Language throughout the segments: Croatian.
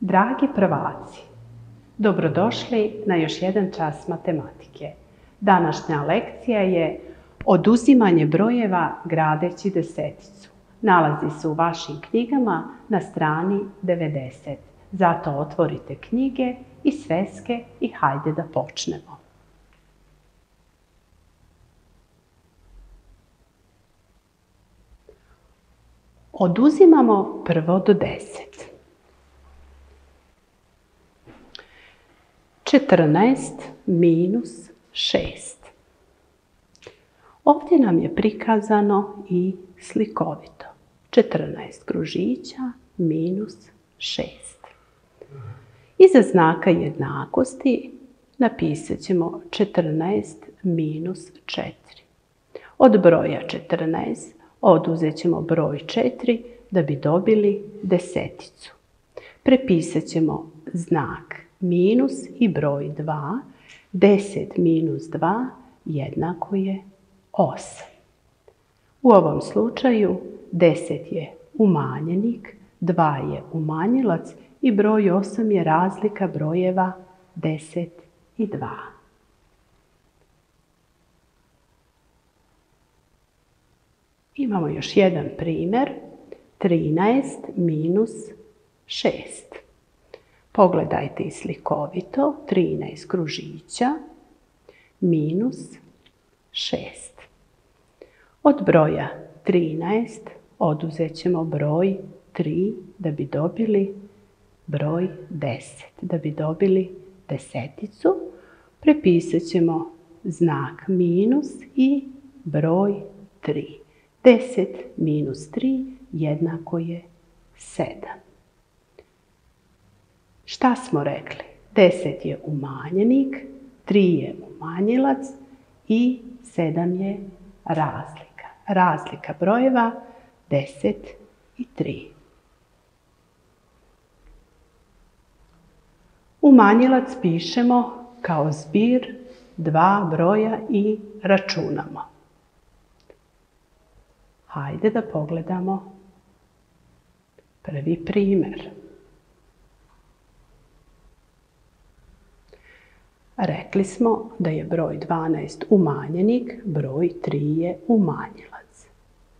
Dragi prvaci, dobrodošli na još jedan čas matematike. Današnja lekcija je oduzimanje brojeva gradeći deseticu. Nalazi se u vašim knjigama na strani 90. Zato otvorite knjige i sveske i hajde da počnemo. Oduzimamo prvo do deset. 14 minus 6. Ovdje nam je prikazano i slikovito. 14 kružića minus 6. Iza znaka jednakosti napisat ćemo 14 minus 4. Od broja 14 oduzet ćemo broj 4 da bi dobili deseticu. Prepisat ćemo znak minus i broj 2. 10 minus 2 jednako je 8. U ovom slučaju 10 je umanjenik, 2 je umanjilac i broj 8 je razlika brojeva 10 i 2. Imamo još jedan primjer. 13 minus 6. Pogledajte i slikovito. 13 kružića minus 6. Od broja 13 oduzet ćemo broj 3 da bi dobili broj 10. Da bi dobili deseticu, prepisat ćemo znak minus i broj 3. 10 minus 3 jednako je 7. Šta smo rekli? 10 je umanjenik, 3 je umanjilac i 7 je razlika. Razlika brojeva 10 i 3. Umanjilac pišemo kao zbir dva broja i računamo. Hajde da pogledamo prvi primjer. Rekli smo da je broj 12 umanjenik, broj 3 je umanjilac.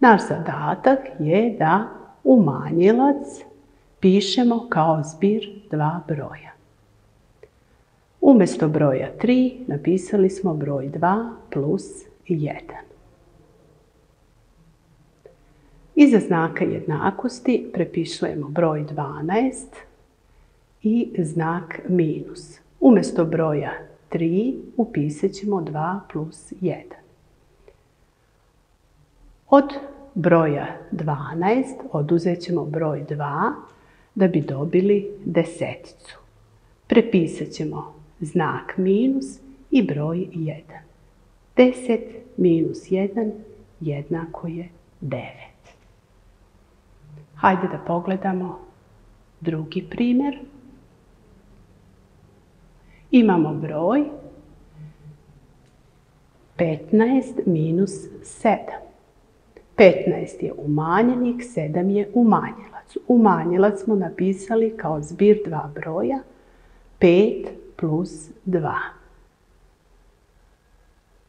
Naš zadatak je da umanjilac pišemo kao zbir dva broja. Umjesto broja 3 napisali smo broj 2 plus 1. Iza znaka jednakosti prepisujemo broj 12 i znak minus. Umjesto broja 3 upisat ćemo 2 plus 1. Od broja 12 oduzet ćemo broj 2 da bi dobili deseticu. Prepisat ćemo znak minus i broj 1. 10 minus 1 jednako je 9. Hajde da pogledamo drugi primjer. Imamo broj 15 minus 7. 15 je umanjenik, 7 je umanjilac. Umanjilac smo napisali kao zbir dva broja, 5 plus 2.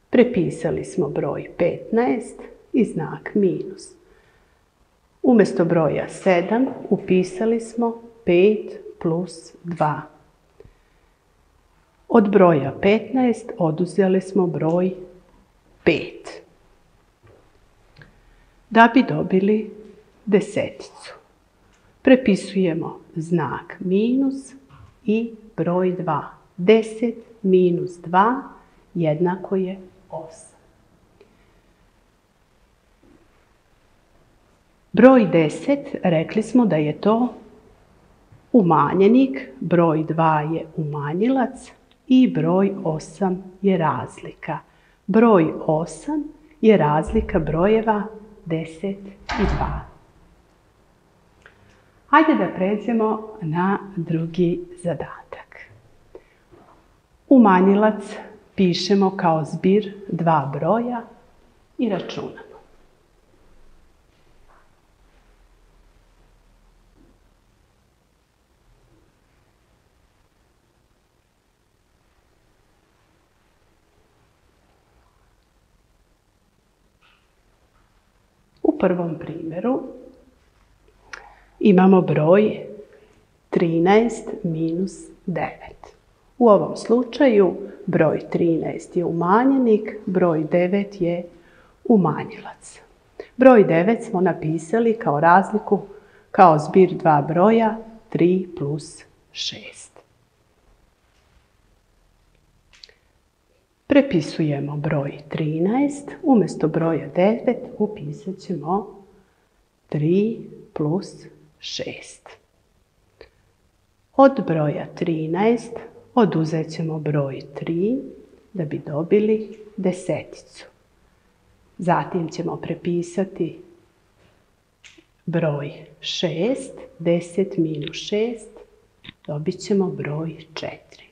Prepisali smo broj 15 i znak minus. Umjesto broja 7 upisali smo 5 plus 2. Od broja 15 oduzeli smo broj 5. Da bi dobili deseticu. Prepisujemo znak minus i broj 2. 10 minus 2 jednako je 8. Broj 10, rekli smo da je to umanjenik, broj 2 je umanjilac, i broj 8 je razlika. Broj 8 je razlika brojeva 10 i 2. Hajde da pređemo na drugi zadatak. Umanjilac pišemo kao zbir dva broja i računamo. Prvom primjeru imamo broj 13 minus 9. U ovom slučaju broj 13 je umanjenik, broj 9 je umanjilac. Broj 9 smo napisali kao razliku, kao zbir dva broja 3 plus 6. Prepisujemo broj 13, umjesto broja 9 upisat ćemo 3 plus 6. Od broja 13 oduzet ćemo broj 3 da bi dobili deseticu. Zatim ćemo prepisati broj 6, 10 minus 6, dobit ćemo broj 4.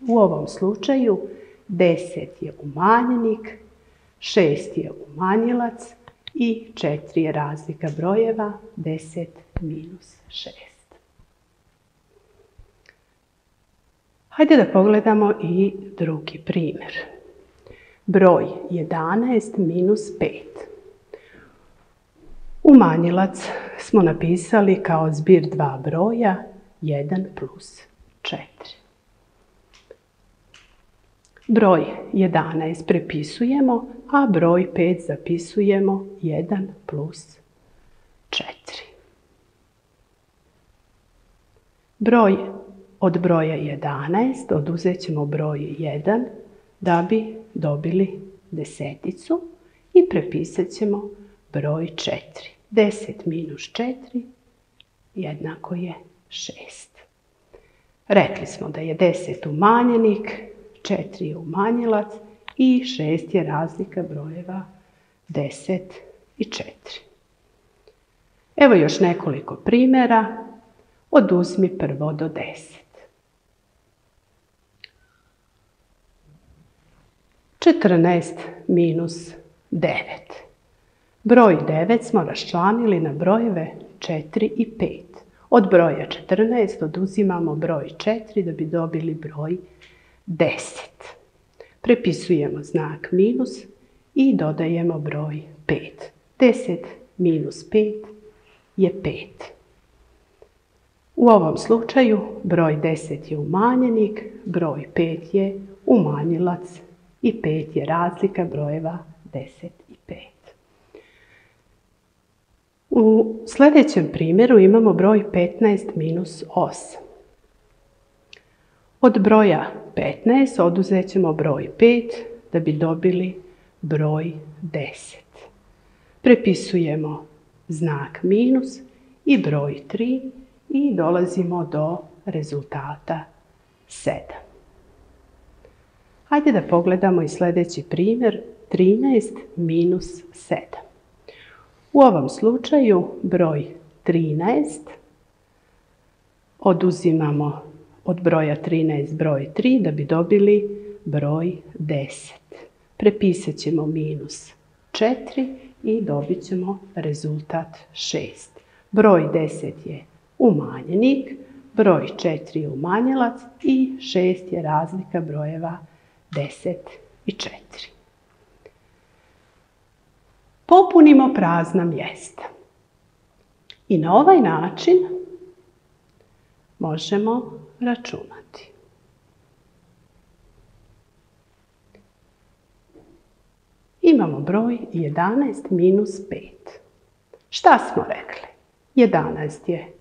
U ovom slučaju 10 je umanjenik, 6 je umanjilac i 4 je razlika brojeva, 10 minus 6. Hajde da pogledamo i drugi primjer. Broj 11 minus 5. Umanjilac smo napisali kao zbir dva broja 1 plus 4. Broj 11 prepisujemo, a broj 5 zapisujemo 1 plus 4. Broj od broja 11 oduzet ćemo broj 1 da bi dobili deseticu i prepisat ćemo broj 4. 10 minus 4 jednako je 6. Rekli smo da je 10 umanjenik, 4 je umanjilac i 6 je razlika brojeva 10 i 4. Evo još nekoliko primjera. Oduzmi prvo do 10. 14 minus 9. Broj 9 smo raščlanili na brojeve 4 i 5. Od broja 14 oduzimamo broj 4 da bi dobili broj 10. Prepisujemo znak minus i dodajemo broj 5. 10 minus 5 je 5. U ovom slučaju broj 10 je umanjenik, broj 5 je umanjilac i 5 je razlika brojeva 10 i 5. U sljedećem primjeru imamo broj 15 minus 8. Od broja 15 oduzet ćemo broj 5 da bi dobili broj 10. Prepisujemo znak minus i broj 3 i dolazimo do rezultata 7. Hajde da pogledamo i sljedeći primjer 13 minus 7. U ovom slučaju broj 13 oduzimamo od broja 13 broj 3 da bi dobili broj 10. Prepisat ćemo minus 4 i dobit ćemo rezultat 6. Broj 10 je umanjenik, broj 4 je umanjilac i 6 je razlika brojeva 10 i 4. Popunimo prazna mjesta. I na ovaj način možemo računati. Imamo broj 11 minus 5. Šta smo rekli? 11 je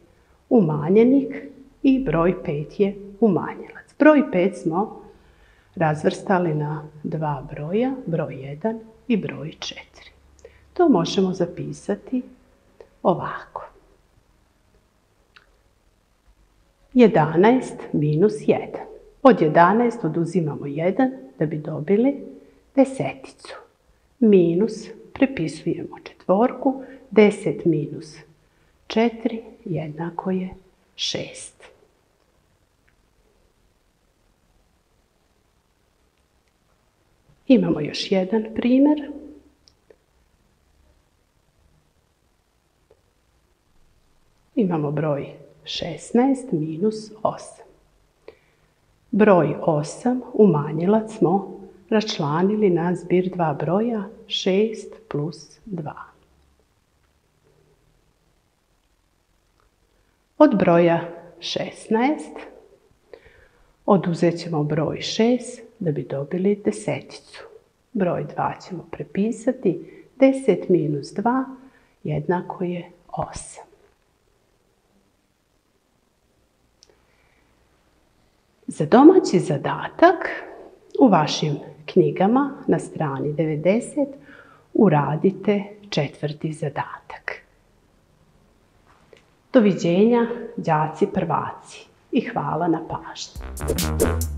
umanjenik i broj 5 je umanjilac. Broj 5 smo razvrstali na dva broja, broj 1 i broj 4. To možemo zapisati ovako. 11 minus 1. Od 11 oduzimamo 1 da bi dobili deseticu. Minus, prepisujemo četvorku, 10 minus 4 jednako je 6. Imamo još jedan primjer. Imamo broj 16 minus 8. Broj 8 umanjilac smo račlanili na zbir dva broja 6 plus 2. Od broja 16 oduzet ćemo broj 6 da bi dobili deseticu. Broj 2 ćemo prepisati. 10 minus 2 jednako je 8. Za domaći zadatak u vašim knjigama na strani 90 uradite četvrti zadatak. Doviđenja, đaci prvaci i hvala na pažnji.